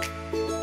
Música